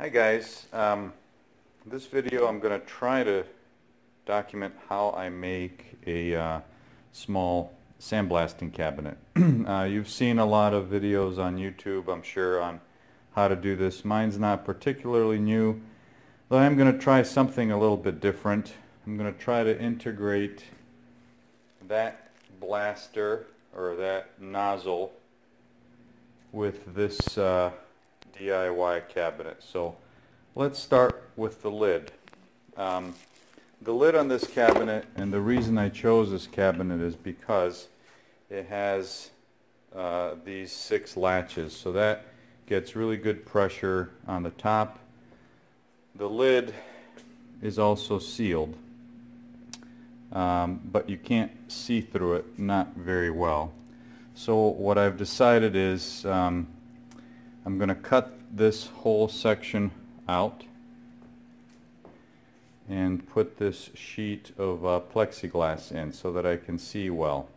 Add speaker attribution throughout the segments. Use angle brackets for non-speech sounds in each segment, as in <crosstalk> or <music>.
Speaker 1: Hi guys, um, this video I'm going to try to document how I make a uh, small sandblasting cabinet. <clears throat> uh, you've seen a lot of videos on YouTube I'm sure on how to do this. Mine's not particularly new, but I'm going to try something a little bit different. I'm going to try to integrate that blaster or that nozzle with this uh, DIY cabinet. So let's start with the lid. Um, the lid on this cabinet, and the reason I chose this cabinet is because it has uh, these six latches. So that gets really good pressure on the top. The lid is also sealed, um, but you can't see through it, not very well. So what I've decided is um, I'm going to cut this whole section out and put this sheet of uh, plexiglass in so that I can see well.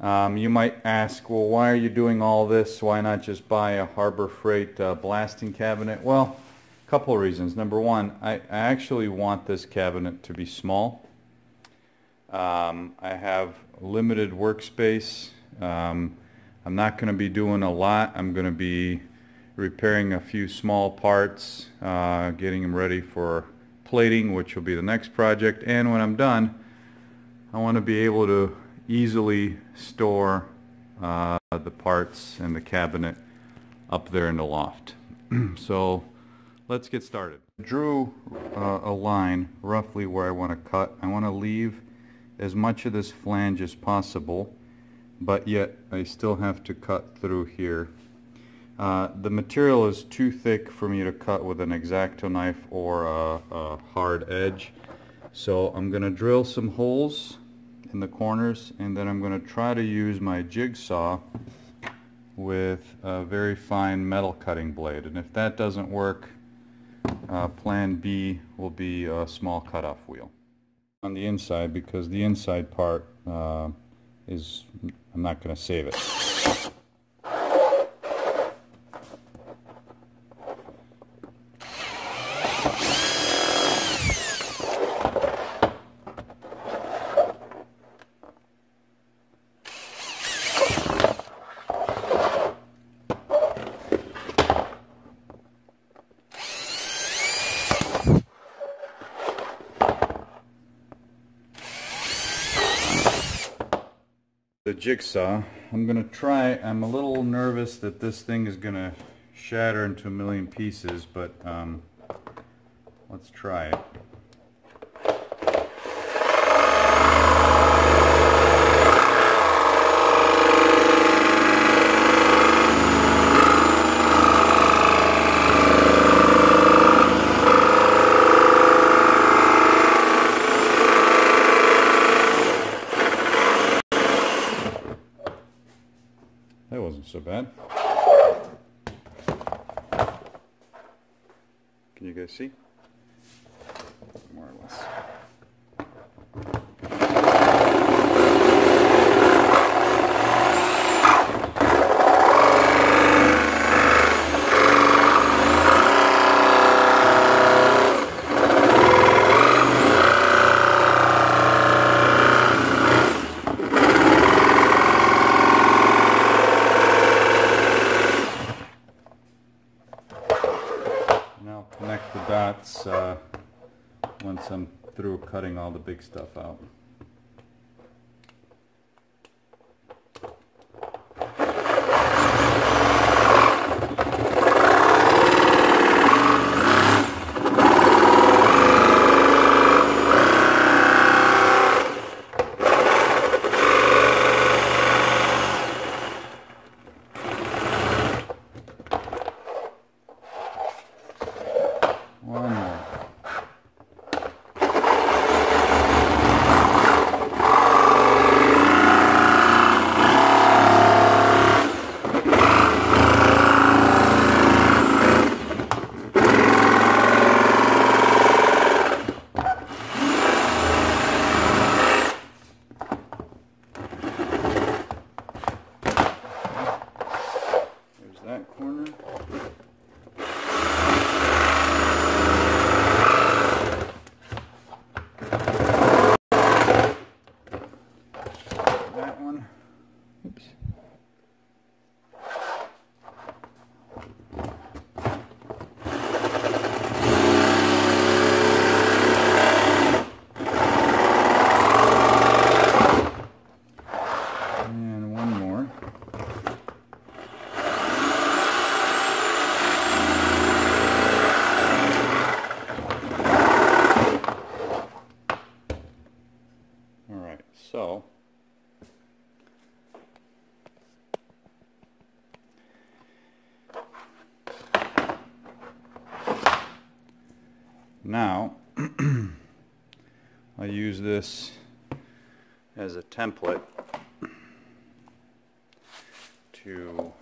Speaker 1: Um, you might ask, well, why are you doing all this? Why not just buy a Harbor Freight uh, blasting cabinet? Well, a couple of reasons. Number one, I, I actually want this cabinet to be small. Um, I have limited workspace. Um, I'm not going to be doing a lot. I'm going to be repairing a few small parts, uh, getting them ready for plating, which will be the next project. And when I'm done, I want to be able to easily store uh, the parts and the cabinet up there in the loft. <clears throat> so let's get started. I Drew uh, a line roughly where I want to cut. I want to leave as much of this flange as possible but yet I still have to cut through here. Uh, the material is too thick for me to cut with an X-Acto knife or a, a hard edge. So I'm going to drill some holes in the corners and then I'm going to try to use my jigsaw with a very fine metal cutting blade. And if that doesn't work, uh, plan B will be a small cutoff wheel on the inside because the inside part uh, is I'm not going to save it. Jigsaw. I'm going to try, I'm a little nervous that this thing is going to shatter into a million pieces, but um, let's try it. That wasn't so bad. Can you guys see? More or less. And I'll connect the dots uh, I'm through cutting all the big stuff out. Oops. This as a template to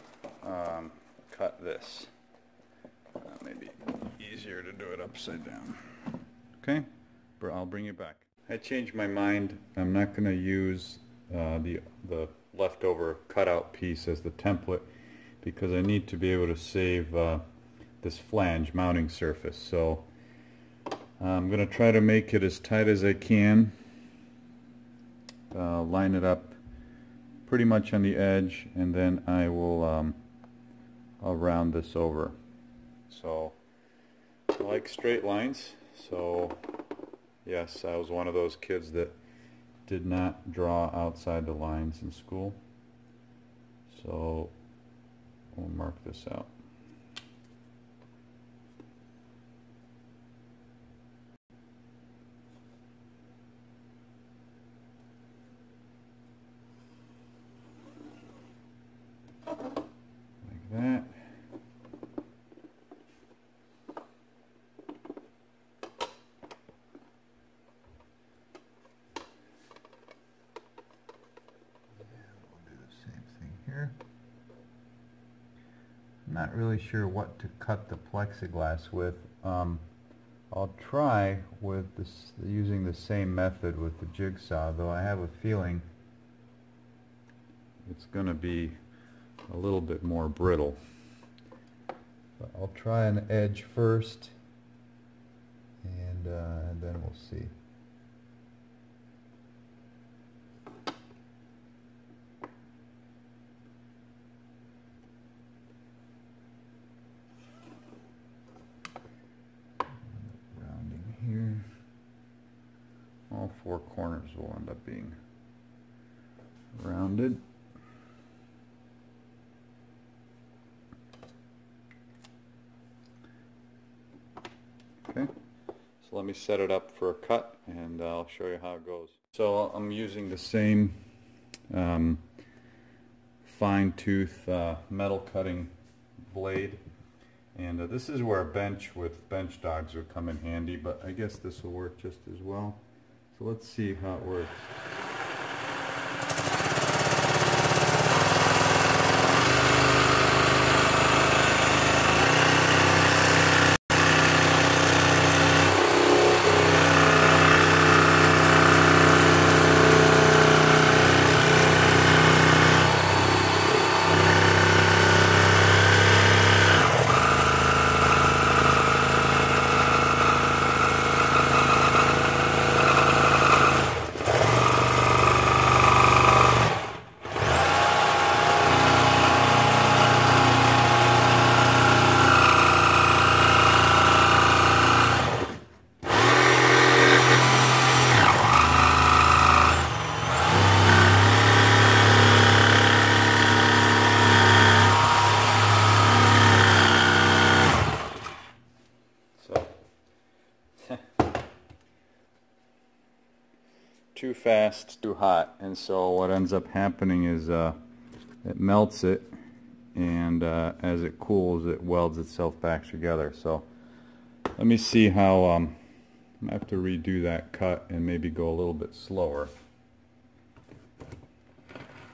Speaker 1: um, cut this. Uh, maybe easier to do it upside down. Okay, I'll bring you back. I changed my mind. I'm not going to use uh, the, the leftover cutout piece as the template because I need to be able to save uh, this flange mounting surface. So I'm going to try to make it as tight as I can. Line it up pretty much on the edge and then I will um, I'll round this over. So I like straight lines so yes I was one of those kids that did not draw outside the lines in school so we'll mark this out. that. I'm not really sure what to cut the plexiglass with. Um, I'll try with this using the same method with the jigsaw, though I have a feeling it's going to be a little bit more brittle. But I'll try an edge first and, uh, and then we'll see. Rounding here. All four corners will end up being rounded. Okay, so let me set it up for a cut and I'll show you how it goes. So I'm using the same um, fine tooth uh, metal cutting blade and uh, this is where a bench with bench dogs would come in handy but I guess this will work just as well. So let's see how it works. Fast, too hot, and so what ends up happening is uh, it melts it, and uh, as it cools, it welds itself back together. So let me see how um, I have to redo that cut and maybe go a little bit slower.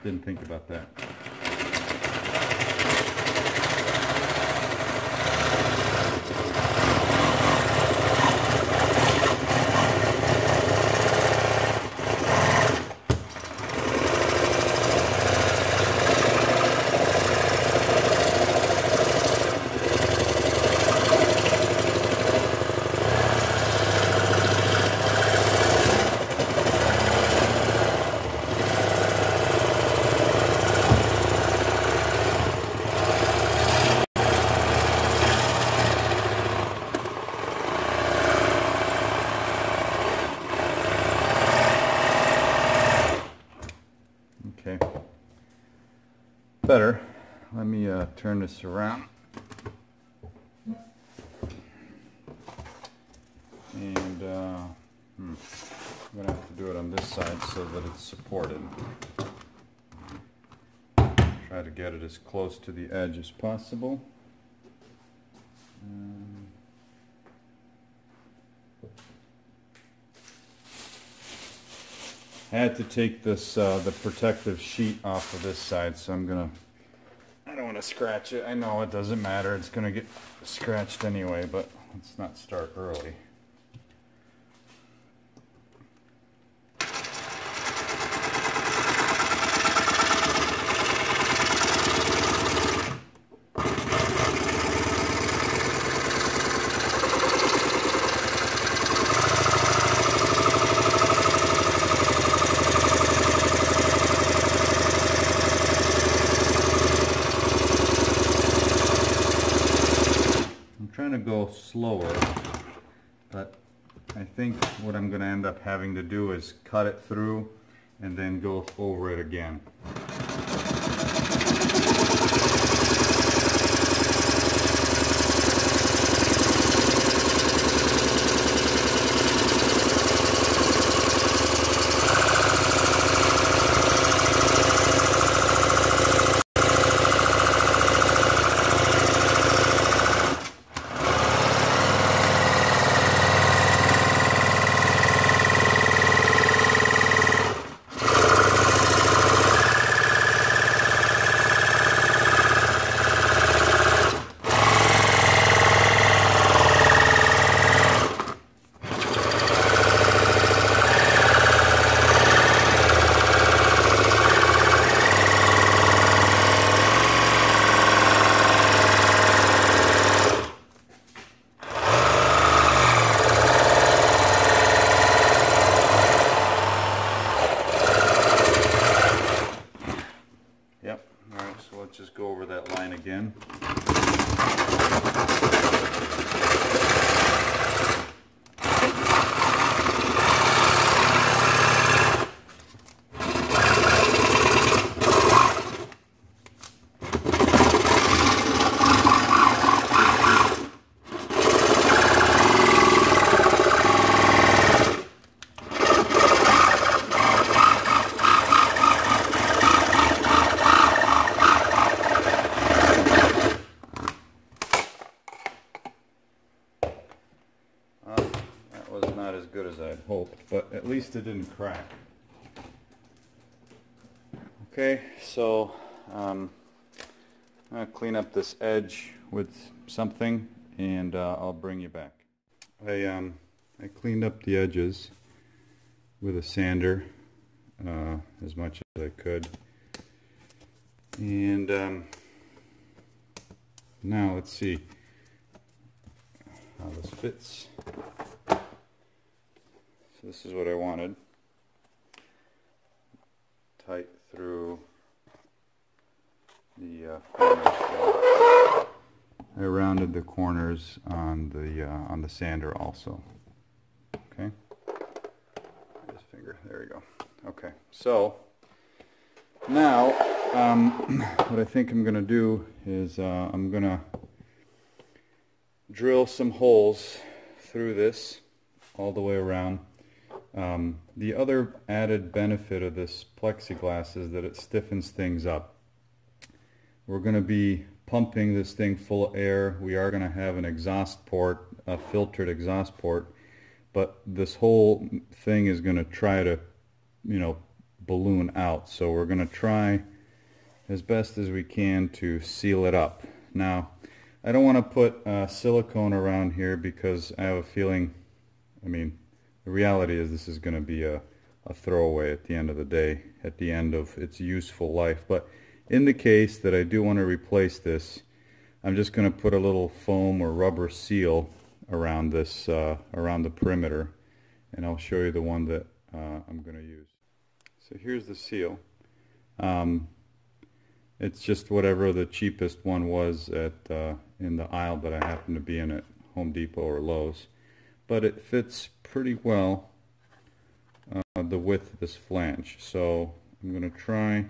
Speaker 1: Didn't think about that. Better. Let me uh, turn this around. And uh, hmm, I'm going to have to do it on this side so that it's supported. Try to get it as close to the edge as possible. Um, Had to take this uh, the protective sheet off of this side, so I'm gonna. I don't want to scratch it. I know it doesn't matter. It's gonna get scratched anyway, but let's not start early. go slower, but I think what I'm going to end up having to do is cut it through and then go over it again. Least it didn't crack. Okay, so um, I'm going to clean up this edge with something and uh, I'll bring you back. I, um, I cleaned up the edges with a sander uh, as much as I could. And um, now let's see how this fits. So this is what I wanted. Tight through the uh, corners. I rounded the corners on the uh, on the sander also. Okay. This finger. There we go. Okay. So now um, <clears throat> what I think I'm going to do is uh, I'm going to drill some holes through this all the way around um, the other added benefit of this plexiglass is that it stiffens things up. We're going to be pumping this thing full of air. We are going to have an exhaust port, a filtered exhaust port, but this whole thing is going to try to, you know, balloon out. So we're going to try as best as we can to seal it up. Now, I don't want to put uh, silicone around here because I have a feeling, I mean, the reality is this is going to be a, a throwaway at the end of the day, at the end of its useful life. But in the case that I do want to replace this, I'm just going to put a little foam or rubber seal around this, uh, around the perimeter, and I'll show you the one that uh, I'm going to use. So here's the seal. Um, it's just whatever the cheapest one was at uh, in the aisle that I happen to be in at Home Depot or Lowe's. But it fits pretty well uh, the width of this flange. So I'm going to try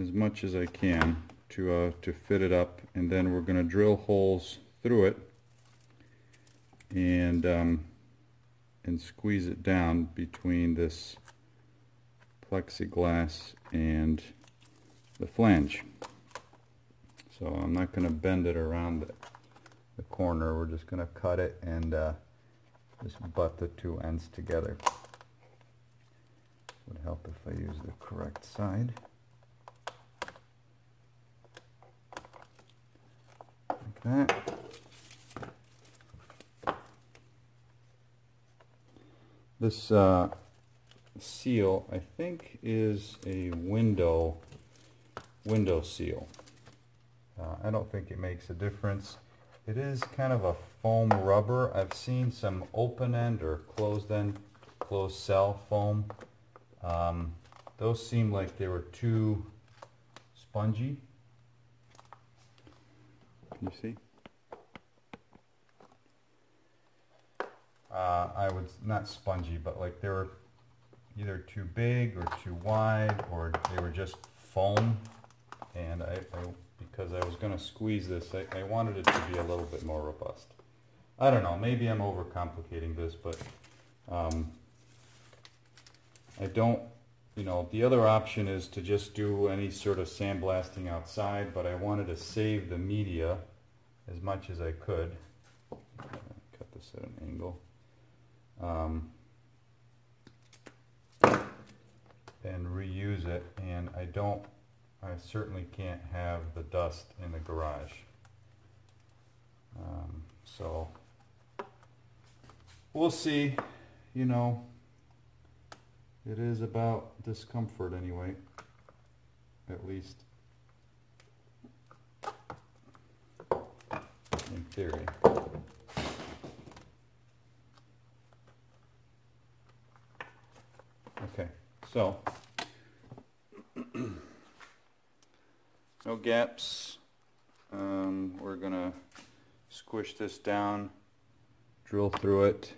Speaker 1: as much as I can to, uh, to fit it up and then we're going to drill holes through it and, um, and squeeze it down between this plexiglass and the flange. So I'm not going to bend it around the, the corner, we're just going to cut it and uh, just butt the two ends together. would help if I use the correct side. Like that. This uh, seal, I think, is a window window seal. Uh, I don't think it makes a difference. It is kind of a foam rubber. I've seen some open end or closed end, closed cell foam. Um, those seem like they were too spongy. Can you see? Uh, I would, not spongy, but like they were either too big or too wide or they were just foam and I, I because I was going to squeeze this, I, I, wanted it to be a little bit more robust. I don't know, maybe I'm overcomplicating this, but um, I don't, you know, the other option is to just do any sort of sandblasting outside, but I wanted to save the media as much as I could. Cut this at an angle. Um, and reuse it, and I don't I certainly can't have the dust in the garage. Um, so we'll see, you know, it is about discomfort anyway, at least in theory. Okay, so no gaps. Um, we're gonna squish this down, drill through it,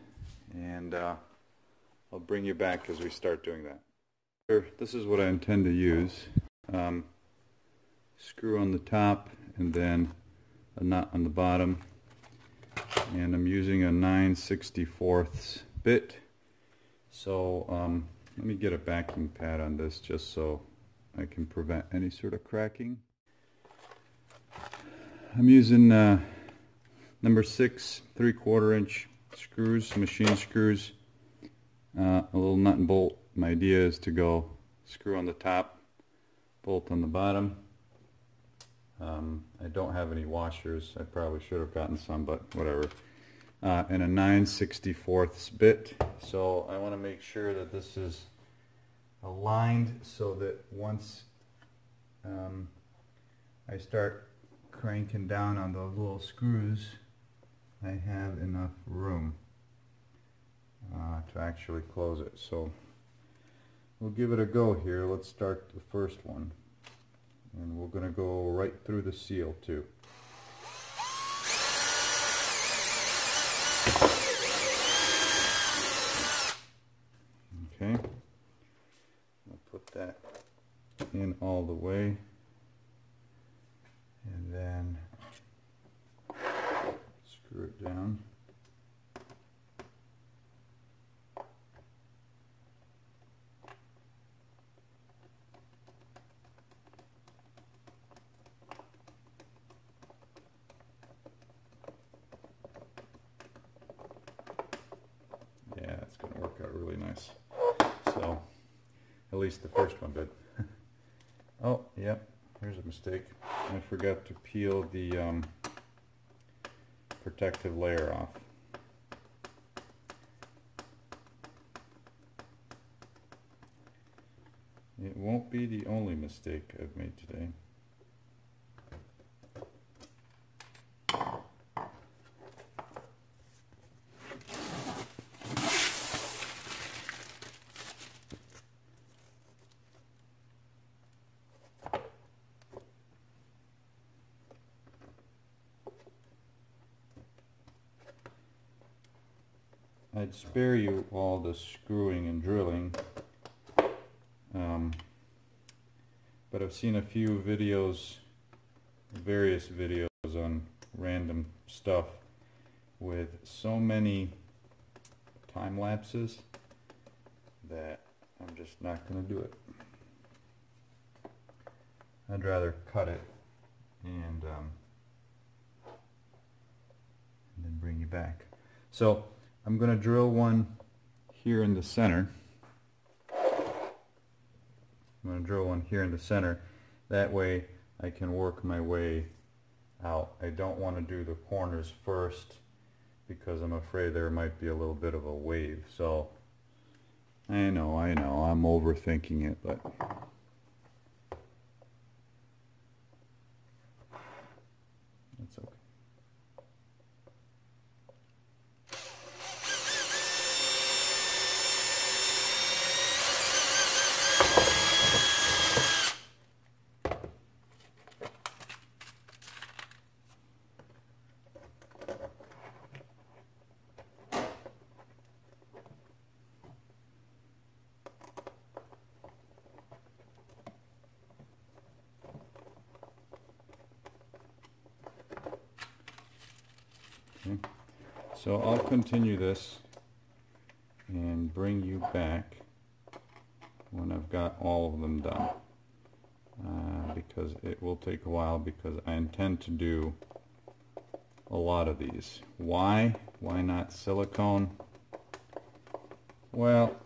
Speaker 1: and uh, I'll bring you back as we start doing that. This is what I intend to use. Um, screw on the top and then a nut on the bottom. And I'm using a 9 64ths bit. So um, let me get a backing pad on this just so I can prevent any sort of cracking. I'm using uh, number six three quarter inch screws, machine screws, uh, a little nut and bolt. My idea is to go screw on the top, bolt on the bottom. Um, I don't have any washers. I probably should have gotten some, but whatever. Uh, and a 9 64ths bit. So I want to make sure that this is aligned so that once um, I start cranking down on those little screws, I have enough room uh, to actually close it. So we'll give it a go here. Let's start the first one. And we're going to go right through the seal too. Okay, I'll put that in all the way and then screw it down. Yeah, it's going to work out really nice. So, at least the first one did. <laughs> oh, yep, here's a mistake. I forgot to peel the um, protective layer off. It won't be the only mistake I've made today. I'd spare the screwing and drilling. Um, but I've seen a few videos, various videos on random stuff with so many time lapses that I'm just not going to do it. I'd rather cut it and, um, and then bring you back. So I'm going to drill one here in the center. I'm going to drill one here in the center. That way I can work my way out. I don't want to do the corners first because I'm afraid there might be a little bit of a wave. So I know, I know, I'm overthinking it, but that's okay. So I'll continue this and bring you back when I've got all of them done. Uh, because it will take a while because I intend to do a lot of these. Why? Why not silicone? Well,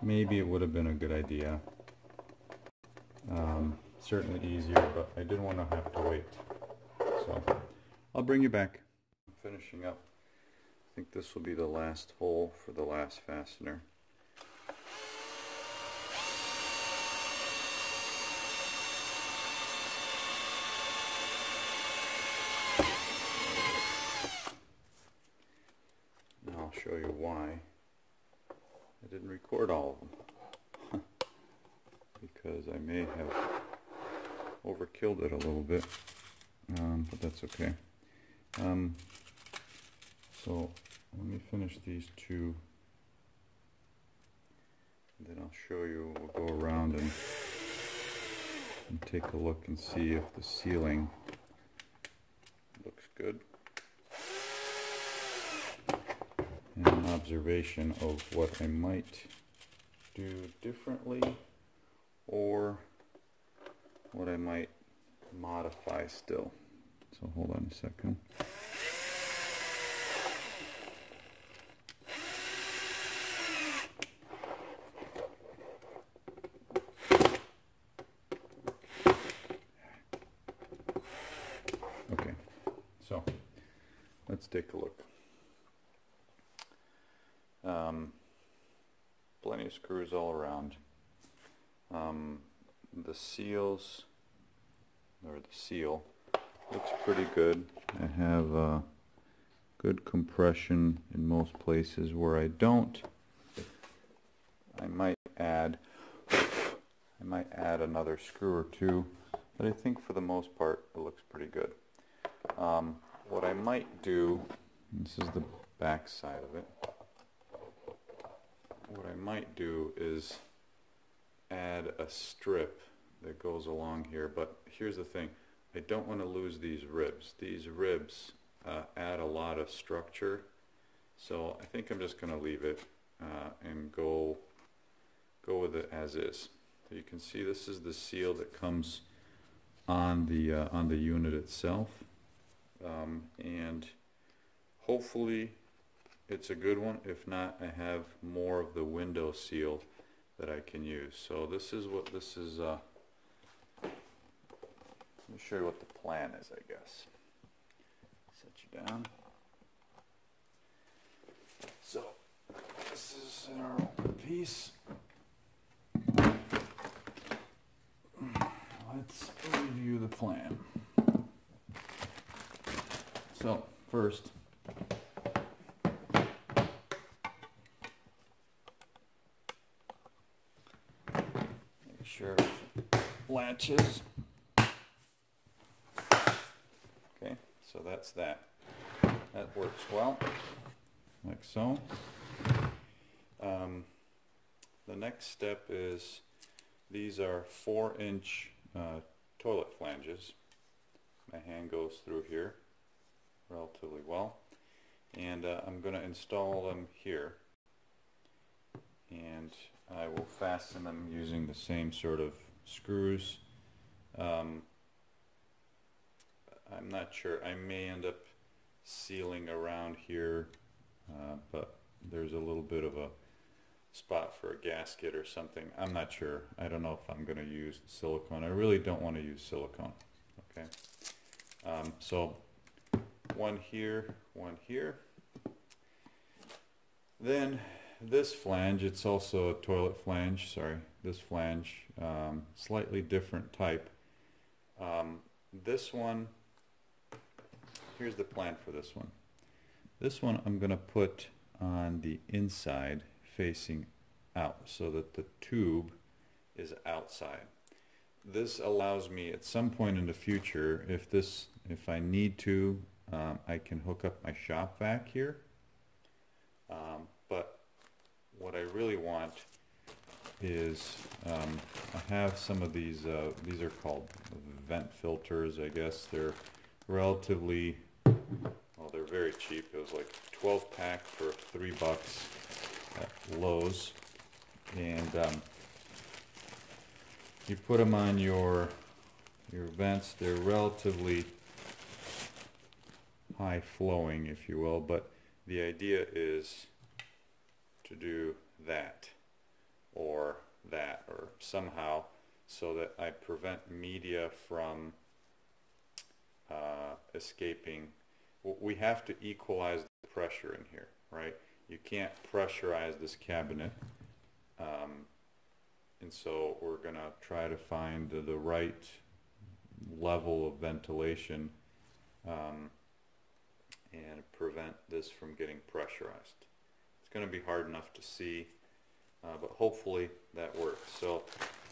Speaker 1: maybe it would have been a good idea. Um, certainly easier, but I didn't want to have to wait. So I'll bring you back. Finishing up. I think this will be the last hole for the last fastener. I'll show you why I didn't record all of them. <laughs> because I may have overkilled it a little bit um, but that's okay. Um, so let me finish these two. Then I'll show you, we'll go around and, and take a look and see if the sealing looks good. And an observation of what I might do differently or what I might modify still. So hold on a second. Okay, so let's take a look. Um, plenty of screws all around. Um, the seals or the seal looks pretty good. I have uh, good compression in most places where I don't I might add I might add another screw or two but I think for the most part it looks pretty good um, what I might do this is the back side of it what I might do is add a strip that goes along here. But here's the thing, I don't want to lose these ribs. These ribs uh, add a lot of structure. So I think I'm just going to leave it uh, and go go with it as is. So you can see this is the seal that comes on the uh, on the unit itself, um, and hopefully it's a good one. If not, I have more of the window seal that I can use. So this is what this is. Uh, let me show you what the plan is, I guess. Set you down. So, this is our piece. Let's review the plan. So, first, make sure latches Okay, So that's that. That works well, like so. Um, the next step is these are four inch uh, toilet flanges. My hand goes through here relatively well. And uh, I'm going to install them here. And I will fasten them using the same sort of screws. Um, I'm not sure. I may end up sealing around here, uh, but there's a little bit of a spot for a gasket or something. I'm not sure. I don't know if I'm going to use silicone. I really don't want to use silicone. Okay. Um, so one here, one here. Then this flange, it's also a toilet flange, sorry, this flange, um, slightly different type. Um, this one, here's the plan for this one. This one I'm going to put on the inside facing out so that the tube is outside. This allows me at some point in the future, if this, if I need to, um, I can hook up my shop vac here. Um, but what I really want is um, I have some of these, uh, these are called vent filters, I guess. They're relatively, well, they're very cheap. It was like 12 pack for three bucks at Lowe's. And um, you put them on your, your vents. They're relatively high flowing, if you will, but the idea is to do that or that or somehow so that I prevent media from uh, escaping. We have to equalize the pressure in here, right? You can't pressurize this cabinet. Um, and so we're going to try to find the, the, right level of ventilation um, and prevent this from getting pressurized. It's going to be hard enough to see, uh, but hopefully that works. So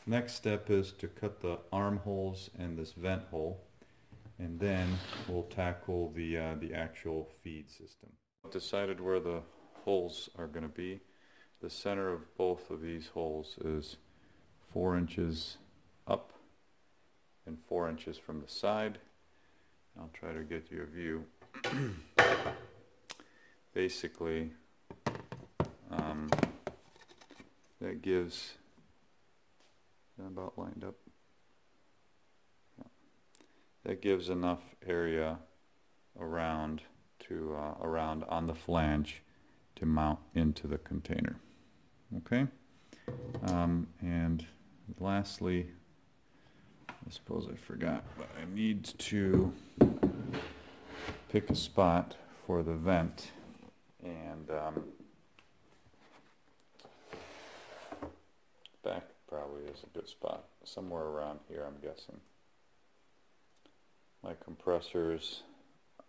Speaker 1: next step is to cut the armholes and this vent hole and then we'll tackle the, uh, the actual feed system. Decided where the holes are going to be. The center of both of these holes is four inches up and four inches from the side. I'll try to get you a view. <clears throat> Basically, um, that gives about lined up. That gives enough area around to uh, around on the flange to mount into the container. Okay, um, and lastly, I suppose I forgot, but I need to pick a spot for the vent and um, back probably is a good spot. Somewhere around here I'm guessing. My compressors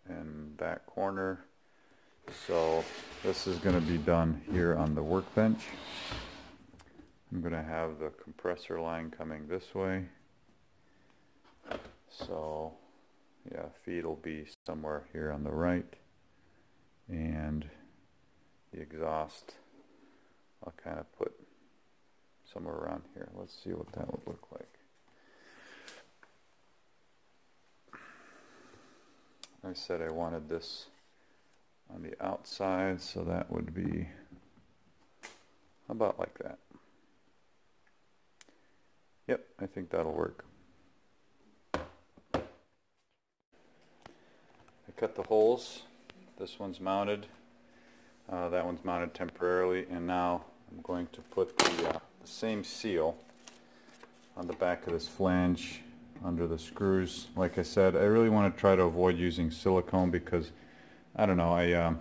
Speaker 1: in that corner. So this is going to be done here on the workbench. I'm going to have the compressor line coming this way. So yeah, feed will be somewhere here on the right. And the exhaust, I'll kind of put somewhere around here. Let's see what that would look like. I said I wanted this on the outside, so that would be about like that. Yep, I think that'll work. Cut the holes. This one's mounted. Uh, that one's mounted temporarily and now I'm going to put the, uh, the, same seal on the back of this flange under the screws. Like I said, I really want to try to avoid using silicone because I don't know, I, um,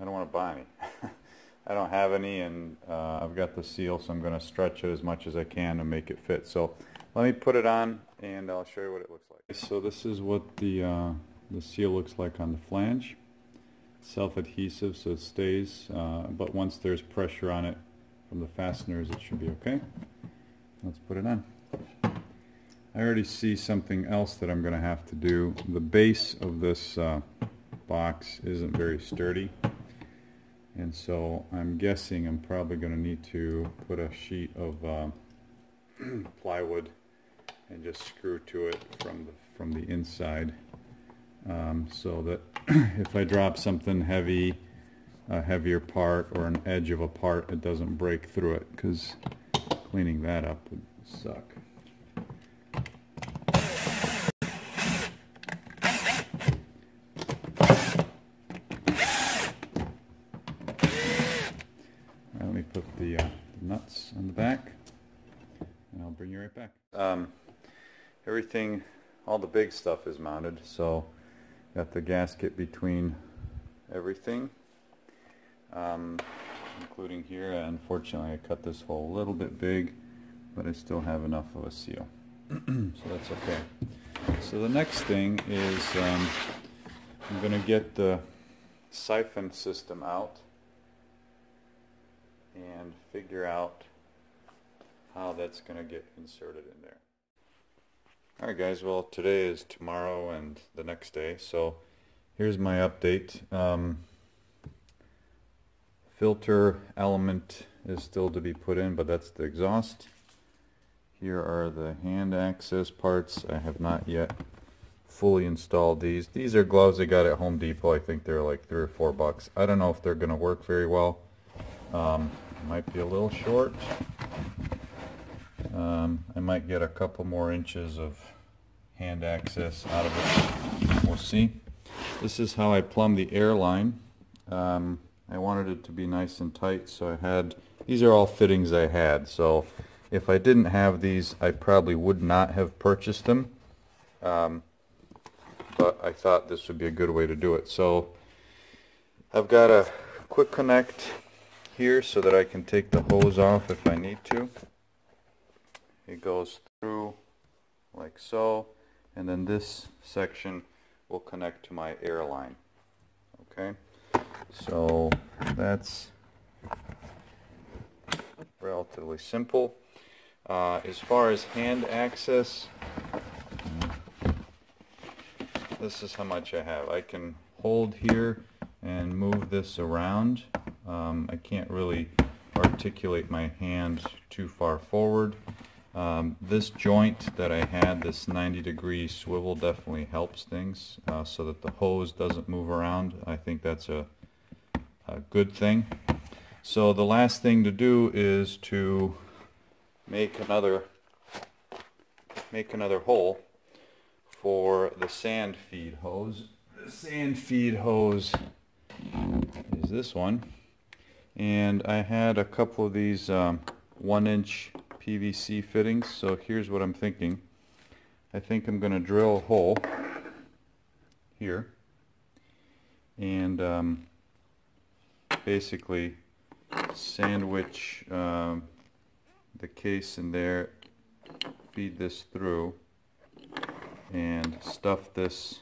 Speaker 1: I don't want to buy any. <laughs> I don't have any and uh, I've got the seal so I'm going to stretch it as much as I can to make it fit. So let me put it on and I'll show you what it looks like. So this is what the uh, the seal looks like on the flange. Self-adhesive so it stays, uh, but once there's pressure on it from the fasteners it should be okay. Let's put it on. I already see something else that I'm going to have to do. The base of this uh, box isn't very sturdy and so I'm guessing I'm probably going to need to put a sheet of uh, <clears throat> plywood and just screw to it from the, from the inside um, so that <clears throat> if I drop something heavy, a heavier part or an edge of a part, it doesn't break through it because cleaning that up would suck. Let me put uh, the, nuts on the back and I'll bring you right back. Um, everything, all the big stuff is mounted, so got the gasket between everything, um, including here. Unfortunately, I cut this hole a little bit big, but I still have enough of a seal, <clears throat> so that's okay. So the next thing is um, I'm going to get the siphon system out and figure out how that's going to get inserted in there. Alright guys, well today is tomorrow and the next day, so here's my update. Um, filter element is still to be put in, but that's the exhaust. Here are the hand access parts. I have not yet fully installed these. These are gloves I got at Home Depot. I think they're like three or four bucks. I don't know if they're going to work very well. Um, might be a little short. Um, I might get a couple more inches of hand access out of it. We'll see. This is how I plumb the air line. Um, I wanted it to be nice and tight, so I had, these are all fittings I had, so if I didn't have these, I probably would not have purchased them. Um, but I thought this would be a good way to do it. So I've got a quick connect here so that I can take the hose off if I need to. It goes through like so, and then this section will connect to my air line. Okay, so that's relatively simple. Uh, as far as hand access, this is how much I have. I can hold here and move this around. Um, I can't really articulate my hand too far forward. Um, this joint that I had, this 90 degree swivel definitely helps things uh, so that the hose doesn't move around. I think that's a, a good thing. So the last thing to do is to make another make another hole for the sand feed hose. The sand feed hose is this one and I had a couple of these um, one inch PVC fittings so here's what I'm thinking. I think I'm gonna drill a hole here. And um, basically sandwich um, the case in there, feed this through, and stuff this,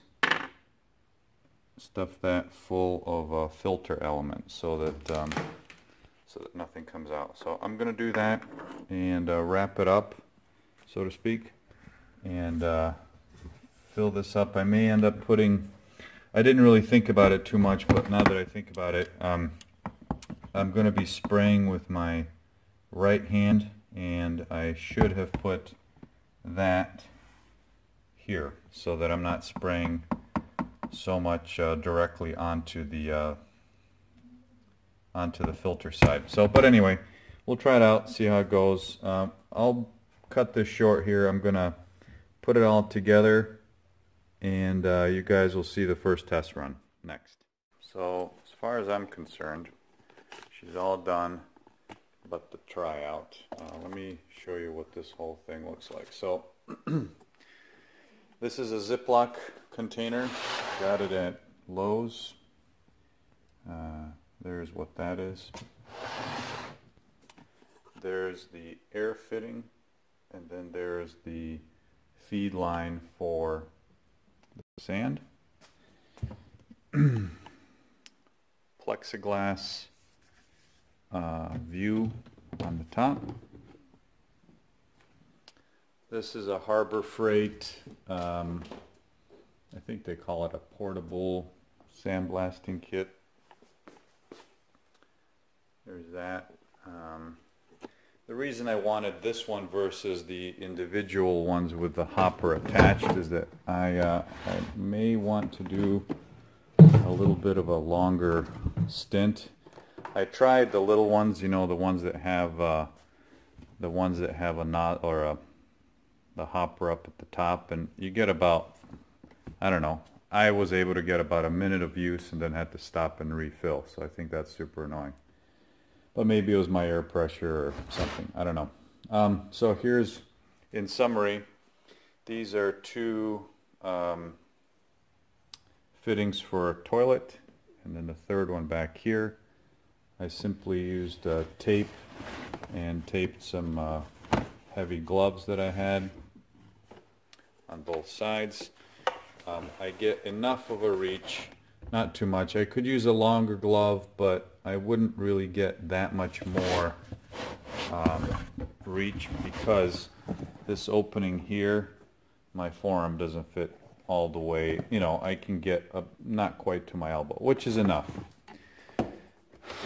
Speaker 1: stuff that full of a filter element so that um, so that nothing comes out. So I'm going to do that and uh, wrap it up, so to speak, and uh, fill this up. I may end up putting, I didn't really think about it too much, but now that I think about it, um, I'm going to be spraying with my right hand and I should have put that here so that I'm not spraying so much uh, directly onto the uh, onto the filter side. So, but anyway, we'll try it out, see how it goes. Uh, I'll cut this short here. I'm gonna put it all together, and uh, you guys will see the first test run next. So, as far as I'm concerned, she's all done but the tryout. Uh, let me show you what this whole thing looks like. So <clears throat> this is a Ziploc container. Got it at Lowe's. Uh, there's what that is. There's the air fitting and then there's the feed line for the sand. <clears throat> Plexiglass uh, view on the top. This is a Harbor Freight, um, I think they call it a portable sandblasting kit. There's that. Um, the reason I wanted this one versus the individual ones with the hopper attached is that I, uh, I may want to do a little bit of a longer stint I tried the little ones, you know, the ones that have uh, the ones that have a knot or a the hopper up at the top, and you get about I don't know. I was able to get about a minute of use and then had to stop and refill, so I think that's super annoying. But maybe it was my air pressure or something. I don't know. Um, so here's in summary, these are two um, fittings for a toilet and then the third one back here. I simply used uh, tape and taped some uh, heavy gloves that I had on both sides. Um, I get enough of a reach, not too much. I could use a longer glove, but I wouldn't really get that much more um, reach because this opening here, my forearm doesn't fit all the way. You know, I can get up, not quite to my elbow, which is enough.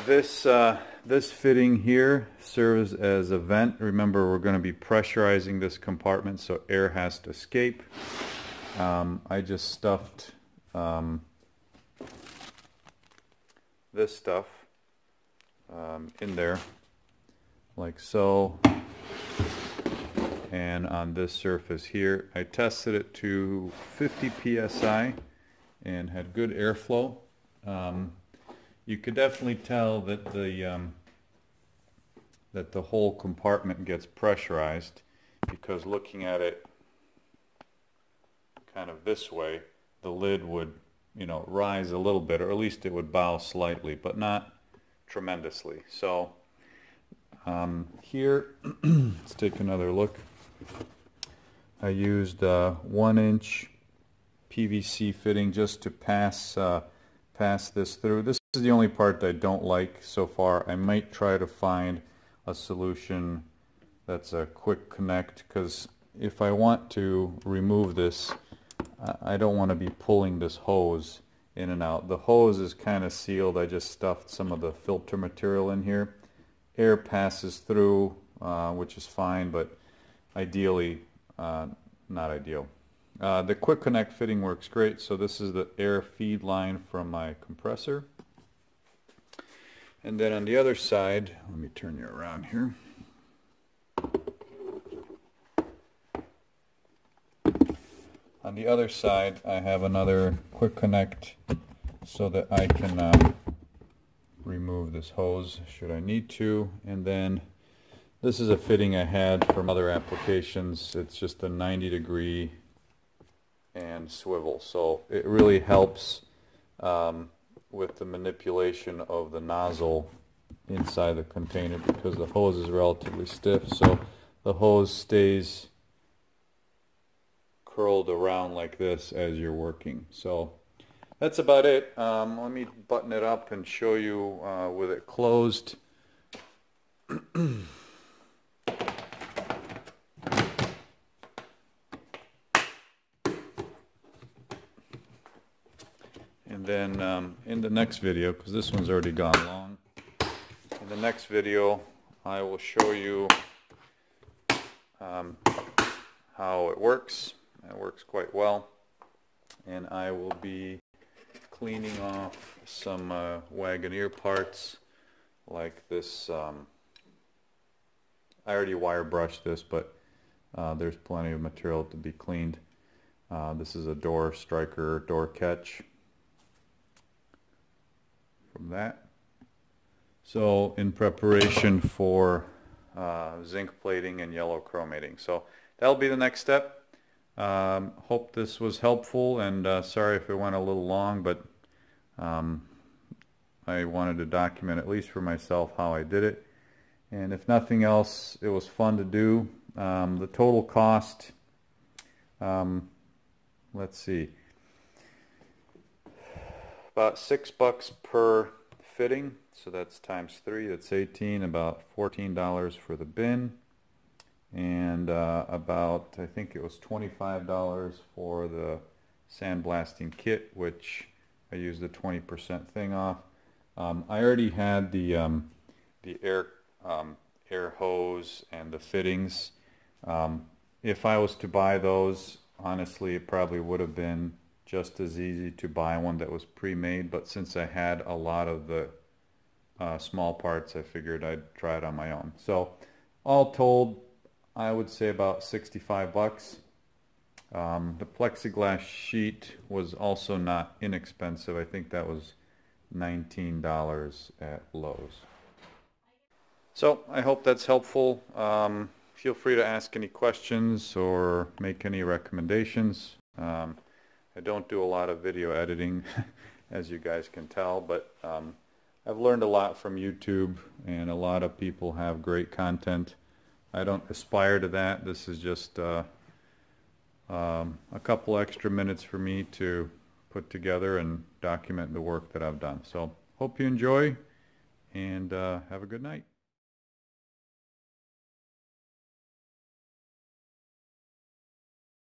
Speaker 1: This, uh, this fitting here serves as a vent. Remember, we're going to be pressurizing this compartment so air has to escape. Um, I just stuffed um, this stuff um, in there like so. And on this surface here I tested it to 50 psi and had good airflow. Um, you could definitely tell that the um, that the whole compartment gets pressurized because looking at it kind of this way, the lid would, you know, rise a little bit, or at least it would bow slightly, but not tremendously. So um, here, <clears throat> let's take another look. I used a one inch PVC fitting just to pass uh, pass this through. This is the only part that I don't like so far. I might try to find a solution that's a quick connect because if I want to remove this I don't want to be pulling this hose in and out. The hose is kind of sealed. I just stuffed some of the filter material in here. Air passes through, uh, which is fine, but ideally uh, not ideal. Uh, the quick connect fitting works great. So this is the air feed line from my compressor. And then on the other side, let me turn you around here. On the other side, I have another quick connect so that I can uh, remove this hose should I need to. And then this is a fitting I had from other applications. It's just a 90 degree and swivel. So it really helps um, with the manipulation of the nozzle inside the container because the hose is relatively stiff. So the hose stays curled around like this as you're working. So that's about it. Um, let me button it up and show you uh, with it closed. <clears throat> and then um, in the next video, because this one's already gone long, in the next video I will show you um, how it works that works quite well. And I will be cleaning off some uh, Wagoneer parts like this. Um, I already wire brushed this, but uh, there's plenty of material to be cleaned. Uh, this is a door striker door catch from that. So in preparation for uh, zinc plating and yellow chromating. So that'll be the next step. Um, hope this was helpful and uh, sorry if it went a little long, but um, I wanted to document at least for myself how I did it. And if nothing else, it was fun to do. Um, the total cost, um, let's see, about six bucks per fitting. So that's times three, that's 18, about $14 for the bin and uh, about I think it was $25 for the sandblasting kit which I used the 20% thing off. Um, I already had the um, the air um, air hose and the fittings. Um, if I was to buy those, honestly, it probably would have been just as easy to buy one that was pre-made. But since I had a lot of the uh, small parts, I figured I'd try it on my own. So all told, I would say about 65 bucks. Um, the plexiglass sheet was also not inexpensive. I think that was $19 at Lowe's. So I hope that's helpful. Um, feel free to ask any questions or make any recommendations. Um, I don't do a lot of video editing, <laughs> as you guys can tell, but um, I've learned a lot from YouTube, and a lot of people have great content. I don't aspire to that. This is just uh, um, a couple extra minutes for me to put together and document the work that I've done. So hope you enjoy, and uh, have a good night.